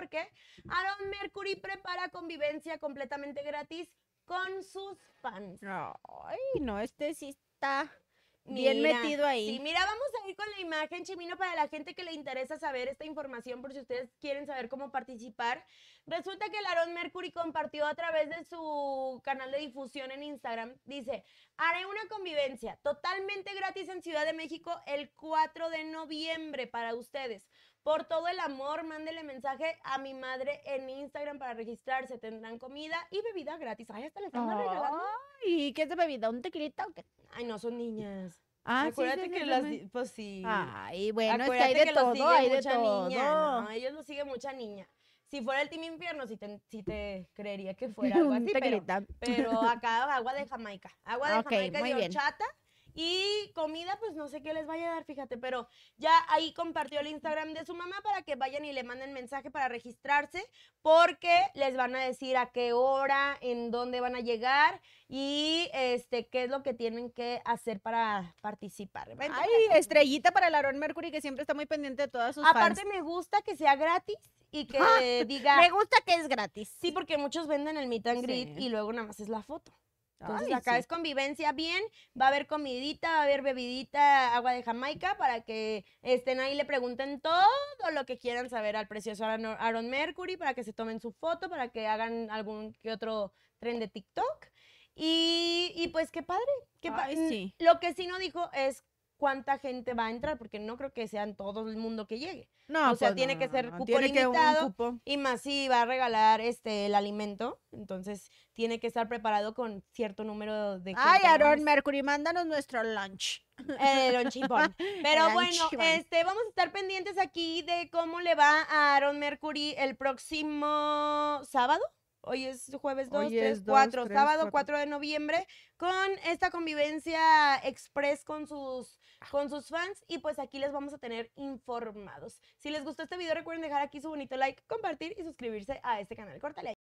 porque Aaron Mercury prepara convivencia completamente gratis con sus fans. Ay, no, este sí está bien Mira, metido ahí. Sí, mira, vamos a ir con la imagen, Chimino, para la gente que le interesa saber esta información, por si ustedes quieren saber cómo participar. Resulta que el Aaron Mercury compartió a través de su canal de difusión en Instagram, dice, haré una convivencia totalmente gratis en Ciudad de México el 4 de noviembre para ustedes. Por todo el amor, mándele mensaje a mi madre en Instagram para registrarse. Tendrán comida y bebida gratis. Ay, hasta le estamos regalando. Ay, ¿qué es de bebida? ¿Un tequilita o qué? Ay, no, son niñas. Ah, sí, Acuérdate sí, que sí, las, sí. di- pues sí. Ay, bueno, es que Acuérdate hay de que los todo, sigue hay de mucha todo. niña. No, ellos lo sigue mucha niña. Si fuera el Team Infierno, sí te, sí te creería que fuera algo así, pero, pero acá agua de Jamaica. Agua de Ok, Jamaica muy y bien. Y comida, pues no sé qué les vaya a dar, fíjate, pero ya ahí compartió el Instagram de su mamá para que vayan y le manden mensaje para registrarse, porque les van a decir a qué hora, en dónde van a llegar y este qué es lo que tienen que hacer para participar. Vente Ay, acá. estrellita para el Aaron Mercury que siempre está muy pendiente de todas sus Aparte fans. me gusta que sea gratis y que diga Me gusta que es gratis. sí porque muchos venden el meet and greet Sí. y luego nada más es la foto. Entonces Ay, acá sí. es convivencia bien, va a haber comidita, va a haber bebidita, agua de Jamaica para que estén ahí y le pregunten todo lo que quieran saber al precioso Aaron Mercury para que se tomen su foto, para que hagan algún que otro tren de TikTok. Y, y pues qué padre, qué pa- Ay, n- sí. Lo que sí no dijo es cuánta gente va a entrar, porque no creo que sean todo el mundo que llegue. No, o sea, pues tiene no, que ser no, cupo tiene que un limitado. cupo. Y más si va a regalar este el alimento, entonces tiene que estar preparado con cierto número de gente. Ay. Aaron Mercury, mándanos nuestro lunch. El lonchipón. Pero El bueno, este, vamos a estar pendientes aquí de cómo le va a Aaron Mercury el próximo sábado. Hoy es jueves 2, Hoy 3, es dos, 4, tres, sábado cuatro. 4 de noviembre, con esta convivencia express con sus, con sus fans. Y pues aquí les vamos a tener informados. Si les gustó este video, recuerden dejar aquí su bonito like, compartir y suscribirse a este canal. Córtale.